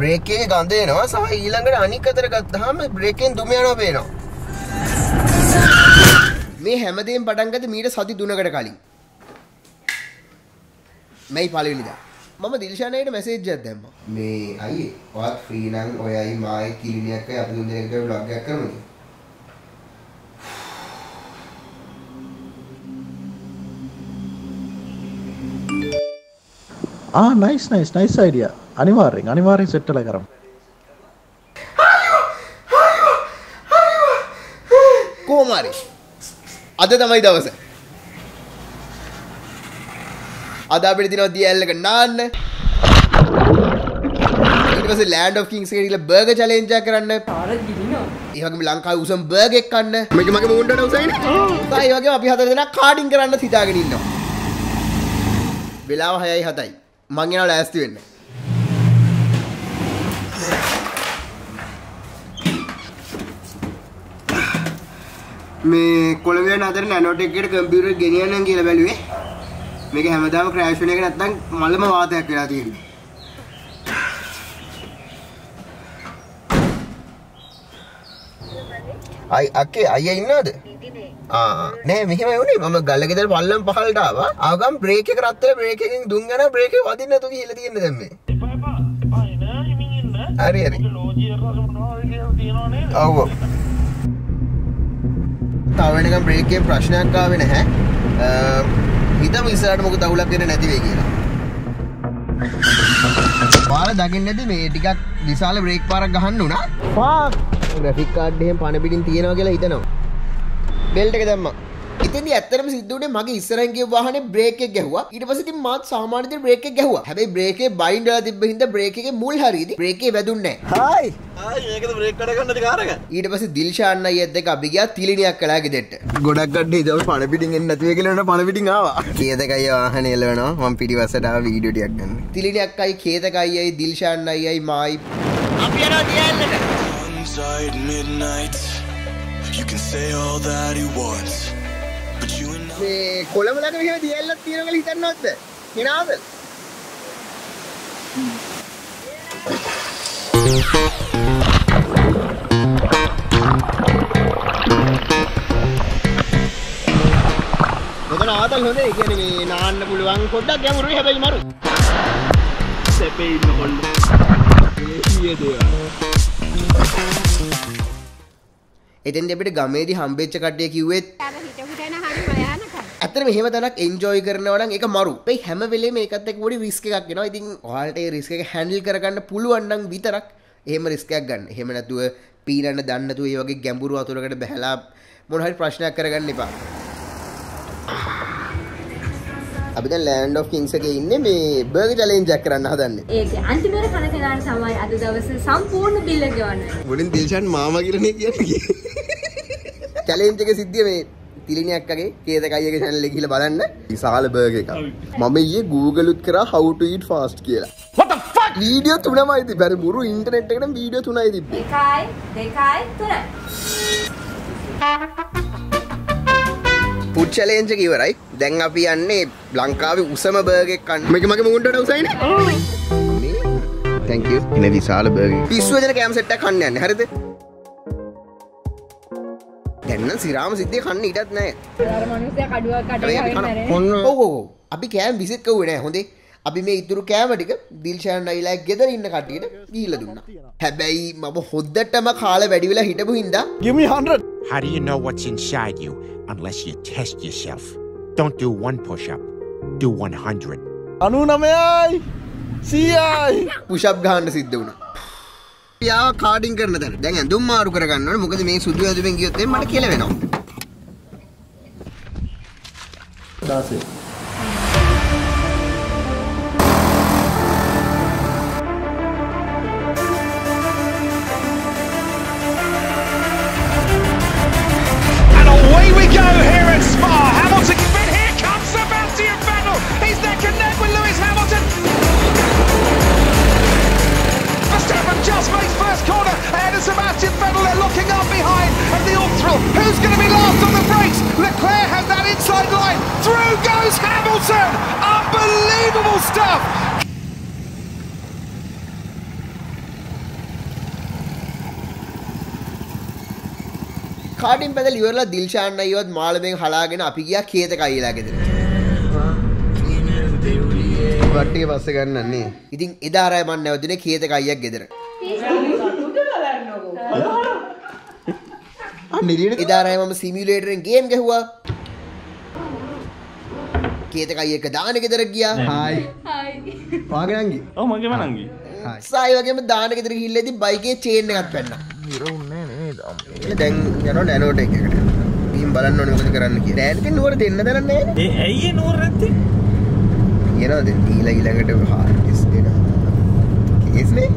බ්‍රේකේ ගන්දේනවා සහ ඊළඟට අනික් අතර ගත්තාම බ්‍රේකෙන් දුම යනවා පේනවා. මේ හැමදේම පටන් ගත්තේ මීට සති 3කට කලින්. මෙයි පළවෙනිදා. මම දිල්ෂානයට මැසේජ් එකක් දැම්මා. මේ අයියේ ඔයත් ෆ්‍රී නම් ඔයයි මායි අය අපි දෙනෙක්ට vlog එකක් කරමුද? ආ නයිස් නයිස් නයිස් අයිඩියා අනිවාර්යෙන් අනිවාර්යෙන් සෙට් කරලා කරමු කොහොම හරි. අද තමයි දවස. අද අපිට දිනවා DL එක නාන්න. ඊට පස්සේ Land of Kings එකට ගිහලා බර්ගර් චැලෙන්ජ් එකක් කරන්න. පාර ගිලිනවා. ඒ වගේම ලංකාවේ උසම බර්ගර් එකක් කන්න. මේක මගේ මුණ්ඩට උසයිනේ. ඒ වගේම අපි හතර දෙනා කාඩින් කරන්න හිතාගෙන ඉන්නවා. වෙලාව 6යි 7යි. මං යනවා ලෑස්ති වෙන්න. මේ කොළඹ යන අතර නැනෝටෙක් එකට කම්පියුටර් ගෙනියන්නම් කියලා බැලුවේ. මේක හැමදාම ක්‍රෑෂ් වෙන එක නැත්නම් මලම වාතයක් වෙලා තියෙන්නේ. අයි අක්කේ අයියා ඉන්නවද? ආ නෑ මෙහෙම වුණේ මම ගල්ල ගෙදර පල්ලම් පහලට ආවා. ආගම් බ්‍රේක් එක රත් වෙලා බ්‍රේක් එකෙන් දුම් යනවා බ්‍රේක් එක වදින්න නැතුව ගිහලා තියෙන්නේ දැන් මේ. හරි හරි. ඔව්. තව වෙනකම් බ්‍රේක් එකේ ප්‍රශ්නයක් ආවේ නැහැ. හිතම ඉස්සරහට මොකද අවුලක් දෙන්නේ නැති වෙයි කියලා. පාර දකින්න නැති මේ ටිකක් විශාල බ්‍රේක් පාරක් ගහන්න උනා. ෆාක් ග්‍රැෆික් කාඩ් එහෙම පණ පිටින් තියෙනවා කියලා හිතනවා. බෙල්ට් එක දැම්මා. ඉතින්දි ඇත්තටම සිද්ධ වුණේ මගේ ඉස්සරහින් ගිය වාහනේ බ්‍රේක් එක ගැහුවා. ඊට පස්සේ ඉතින් මාත් සාමාන්‍ය විදිහට බ්‍රේක් එක ගැහුවා. හැබැයි බ්‍රේක් එකේ බයින්ඩ් වෙලා තිබ්බ හින්දා බ්‍රේක් එකේ මුල් හරියදී බ්‍රේක් එක වැදුන්නේ නැහැ. හායි හායි මේකද බ්‍රේක් වැඩ ගන්නද කාරක ඊට පස්සේ දිල්ෂාන් අයියත් එක්ක අපි ගියා තිලිනියක් කළා ගෙදරට. ගොඩක් ගඩේ ඉතින් පණ පිටින් එන්නේ නැතුව කියලා පණ පිටින් ආවා. කේතකයි වාහනේ එලවනවා මම පිටිපස්සට ආව වීඩියෝ ටිකක් ගන්න. තිලිනියක් අයි කේතකයි අයි දිල්ෂාන් අයියයි මායි අපි යනවා දියල්ලට. Inside midnight, you can say all that you want, මේ කොළඹ ළඟ මෙහෙම දියල්ලක් තියෙනවා කියලා හිතන්නවද? හිනාද? මෙතන ආතල් හොඳේ. කියන්නේ මේ නාන්න පුළුවන් පොඩ්ඩක් ගැඹුරුයි හැබැයි මරු. සැපේ ඉන්න කොල්ල. ඒ දේවල්. එතෙන්දී අපිට ගමේදී හම්බෙච්ච කට්ටිය කිව්වෙත් අර හිටපු ඇත්තට මෙහෙම තැනක් එන්ජොයි කරනවා නම් ඒක මරු. ඒ හැම වෙලේම ඒකත් එක්ක පොඩි රිස්ක් එකක් එනවා. ඉතින් ඔයාලට ඒ රිස්ක් එක හැන්ඩල් කරගන්න පුළුවන් නම් විතරක් එහෙම රිස්ක් එකක් ගන්න. එහෙම නැතුව පීනන්න දන්නේ නැතුව ඒ වගේ ගැඹුරු වතුරකට බහැලා මොන හරි ප්‍රශ්නයක් කරගන්න එපා. අපි දැන් Land of Kings එකේ ඉන්නේ මේ බර්ගර් චැලෙන්ජ් එකක් කරන්න හදන්නේ. ඒක අන්තිමට කන කෙනාට තමයි අද දවසේ සම්පූර්ණ බිල්ල ගෙවන්න. මුලින් දිල්ෂාන් මාමා කියලානේ කියන්නේ. චැලෙන්ජ් එක සිද්ධිය මේ තිලිනියක් වගේ කේතකයිගේ channel එක ගිහලා බලන්න. විශාල බර්ගර් එකක්. මම ඊයේ Google උත් කරා how to eat fast කියලා. What the fuck? වීඩියෝ තුනමයි තිබ්බේ. මුරු ඉන්ටර්නෙට් එකටම වීඩියෝ තුනයි තිබ්බේ. එකයි දෙකයි තුනයි. ෆුඩ් චැලෙන්ජ් එක ඉවරයි. දැන් අපි යන්නේ ලංකාවේ උසම බර්ගර් එකක් කන්න. මේක මගේ මුගුන්ටට උසයිනේ. thank you. ඉනේ විශාල බර්ගර්. පිස්සු වෙන කැම් සෙට් එකක් කන්න යන්නේ. හරිද? දැන් නම් සිරාම සිද්ධිය කන්න කඩේ කන- ඔන්න ඔව් ඔව් ඔව්. අපි කෑම විසිට කවුවේ නෑ හොඳේ. අපි මේ ඉතුරු කෑම ටික දිල්ෂාන් අයිලා ගෙදර ඉන්න කට්ටියට ගිහිල්ලා දුන්නා. හැබැයි මම හොද්දටම කාලේ වැඩි වෙලා හිටපු හින්දා give me 100 How do you know what's inside you unless you test yourself? Don't do one push up, do 100. 99යි 100යි පුෂප් ගහන්න සිද්ධ වුණා. යා කාඩින් කරන තැන. දැන් ඇඳුම් මාරු කරගන්න ඕනේ. මොකද මේ සුදු ඇඳුමෙන් ගියොත් එම් මට කෙලවෙනවා. 16 කාටින් පැද ලිවරලා දිල්ශාන්න අයවත් මාළමෙන් හලාගෙන අපි ගියා කේත කයිලා ගෙදර. වට්ටිය පස්ස ගන්නන්නේ ඉතින් එදාරය මන් නැවතින කේත කයියක් ගෙදර. නිරියට එදාරය මම සිමිලේටරෙන් ගේම් ගැහවා. කේත කයික දාන ගෙදර ගියා. හායි පාගනන්ගේ ඔව් මගේ මනංගි සායි වගේම දාන ගෙදර ගිහිල්ලේදී බයිකේ චේන් එකක් පැන්න දැන් යනවා නැනෝට එකකට ඉතින් බලන්න ඕනේ මොකද කරන්න කියලා. ඉතින් නුවර දෙන්න දරන්නේ ඒ ඇයි නූර් නැත්තේ? කියනවා දැන් ඊළඟ ඊළඟට හාර් ටෙස්ට් දෙනවා. කේස්නේ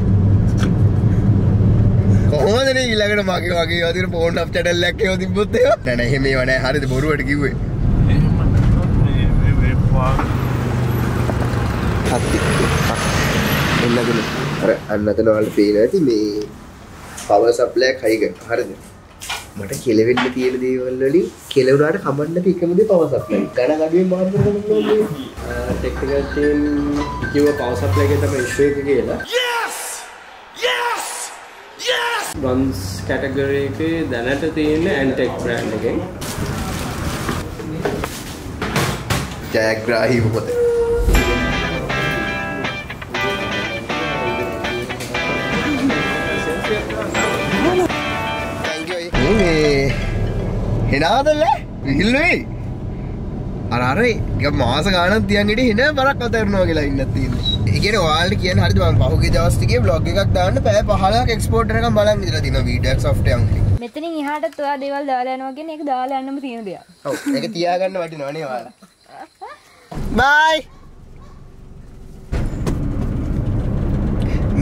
කොහොමද නේ ඊළඟට මගේ වගේ වදින ෆෝන් අප් චැනල් එකක් ඒව තිබ්බොත් ඒවා? නෑ නෑ එහෙම ඒවා නෑ. හරිද? බොරුවට කිව්වේ. හත්ති එන්නගෙන අර අන්නතන වලට පේනවා ඇති මේ එකක් හයි කරනවා හරිද? මට කෙලවෙන්න තියෙන දේවල් වලින් කෙලවුණාට කමන්න නැති එකම දේ පවර් සප්ලයි ගණන් අඩුවෙන් මාරු කරන්න ඕනේ ටෙක්නිකල් ටීම් කිව්ව පවර් සප්ලයි එකේ තමයි ඉෂුව එක කියලා! වන්ස් කැටගරි එකේ දැනට තියෙන ඇන්ටෙක් බ්‍රෑන්ඩ් එකෙන්. ජයග්‍රාහී මොකද හෙනාදල්ල? විහිල්ලුවේ අරරේ ටික මාස ගානක් තියන්ට හෙන බරක් අතරනවා කියලා ඉන්න තියෙන ඉගෙන වාල්ට කියන හරි මම පහුගිය දවස්ටිකේ බ්ලොග් එකක් දාන්න පැය 15ක් එක්ස්පෝර්ට් එකක් බලන් ඉඳලා දින වීඩියෝ සොෆ්ට්වෙයාර් එකක් මෙතනින් එහාටත් ඔයා දේවල් දාලා යනවා කියන එක දාලා යන්නම තියෙන දෙයක්. ඔව් ඒක තියාගන්න වටිනවා නේ ඔයාලා. බයි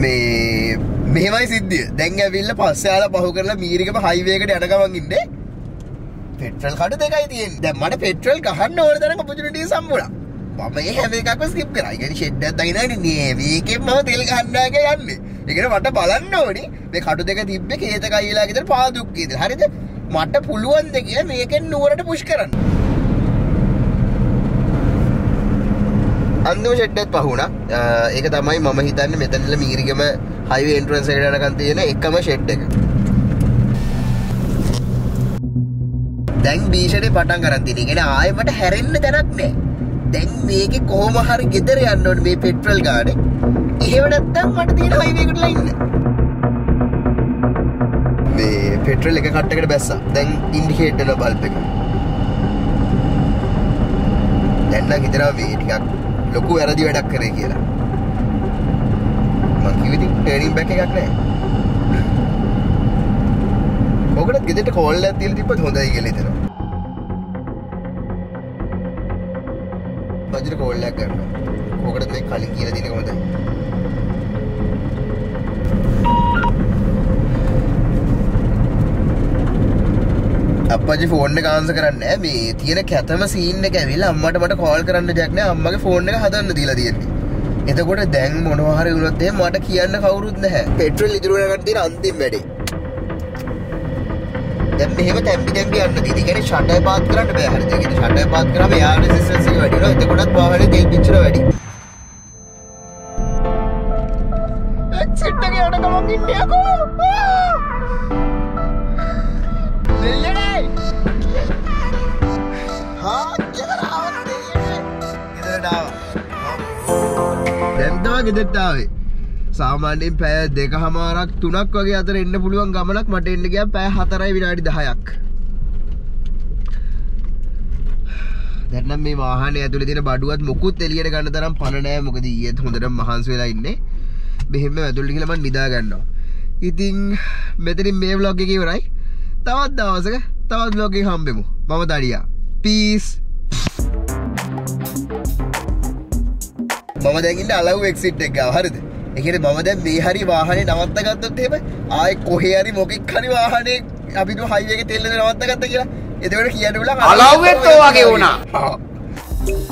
මේ මෙහෙමයි සිද්ධිය. දැන් ඇවිල්ලා පස්සේ ආලා පහු කරලා මීරිකම හයිවේ එකට යන ගමන් ඉන්නේ පෙට්‍රල් කඩ දෙකයි තියෙන්නේ දැන් මට පෙට්‍රල් ගහන්න ඕන තරම් ඔපචුනිටිස් හම්බුණා මම මේ හැම එකක්ම ස්කිප් කරා. ඒ කියන්නේ ෂෙඩ් එකක් දකින්නනේ නේ මේකෙන් මම තෙල් ගහන්නගේ යන්නේ. ඒකට මට බලන්න ඕනි මේ කටු දෙක තිබ්බේ කේත කයිලා ගෙදර පාදුක් කීද. හරිද? මට පුළුවන් ද කියලා මේකෙන් නුවරට පුෂ් කරන්න. අන්තිම ෂෙඩ් එකත් පහුණා. ඒක තමයි මම හිතන්නේ මෙතනදලා මීරිගම හයිවේ එන්ට්‍රන්ස් එකට යනකන් තියෙන එකම ෂෙඩ් එක. දැන් බීෂනේ පටන් ගන්න තියෙන. ඒ කියන්නේ ආයෙ මට හැරෙන්න තැනක් නැහැ. දැන් මේක කොහොම හරි ගෙදර යන්න ඕනේ මේ පෙට්‍රල් ගානේ. එහෙම නැත්නම් මට තියෙන හයිවේ එකටලා ඉන්න. මේ පෙට්‍රල් එක කට්ටකට බැස්සා. දැන් ඉන්ඩිකේට් වෙන බල්බ් එක. දැන් නම් හිතනවා මේ ටිකක් ලොකු වැරදි වැඩක් කරේ කියලා. මං කිව්වේ ඉතින් ටර්නින් බෑක් එකක් නැහැ. ඔකට ගෙදරට කෝල් එකක් දීලා තිබ්බත් හොඳයි කියලා හිතනවා. බජර කෝල් එකක් ගන්නවා. ඕකට මේ කලින් කියලා දෙන එක හොඳයි. අප්පච්චි ෆෝන් එක ආන්සර් කරන්නේ නැහැ. මේ තියෙන කැතම සීන් එක ඇවිල්ලා අම්මට මට කෝල් කරන්න දෙයක් නැහැ. අම්මගේ ෆෝන් එක හදන්න දීලා තියෙන්නේ. එතකොට දැන් මොනවා හරි වුණොත් එහෙම මට කියන්න කවුරුත් නැහැ. පෙට්‍රල් ඉදිරි වෙනකට තියෙන අන්තිම වැඩේ. දැන් මෙහෙම තැම්පි තැම්පි යන්න තියෙදි. ඒ කියන්නේ ෂටර් පාත් කරන්න බෑ. හරිද? ඒ කියන්නේ ෂටර් පාත් කරාම එයා රෙසිස්ටන්ස් එක වැඩි වෙනවා. එතකොටත් වාහනේ තෙල් පිච්චර වැඩි. එක්සිට් එක යන ගමන් ඉන්නේ යකෝ. දෙල්ලනේ. හා ජරාවත් දෙල්ලනේ. ගෙදරට ආවා. දැන් තමයි ගෙදරට ආවේ. සාමාන්‍යයෙන් පැය දෙක හමාරක් තුනක් වගේ අතර එන්න පුළුවන් ගමනක් මට එන්න ගියා පැය හතරයි විනාඩි 10ක්. දැන් නම් මේ වාහනේ ඇතුලේ තියෙන බඩුවත් මොකුත් එළියට ගන්න තරම් පණ නැහැ මොකද ඊයේත් හොඳටම මහන්සි වෙලා ඉන්නේ. මෙහෙම ඇතුලට ගිහලා මම නිදා ගන්නවා. ඉතින් මෙතනින් මේ vlog එක ඉවරයි. තවත් දවසක තවත් vlog එකක් හම්බෙමු. මම දඩියා. peace. මම දැන් ඉන්නේ අලව් එක්සිට් එක ගාව හරිද? කියන්නේ මම දැන් මේ හරි වාහනේ නවත්ත ගත්තොත් එහෙම ආයේ කොහේ හරි මොකෙක් හරි වාහනේ අපි දු හයිවේ එකේ තෙල්ලේ නවත්ත ගත්තා කියලා. එතකොට කියන්න බුලා අලව්වෙත් වගේ වුණා.